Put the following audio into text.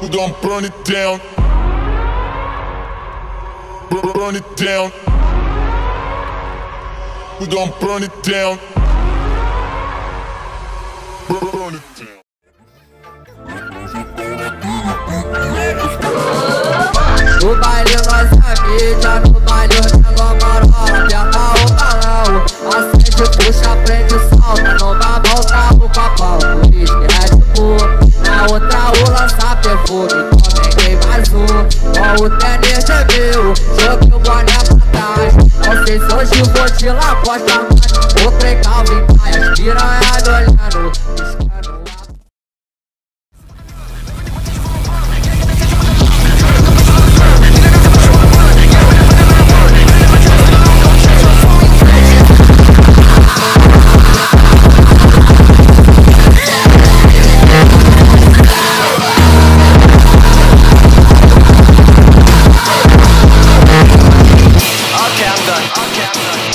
We gon' burn it down. Burn, burn it down. We gon' burn it down. Burn it down. No baile nós é mídia, no baile tenho moral Aperta o balão, acende, puxa, prende, solta. Numa mão tá o copão, o whisky Red Bull Na outra o lança perfume, peguei mais um. Com o tênis de mil, joguei o boné pra trás. Não sei se hoje vou te lacosta, mas vou Caias Piranha cabinet.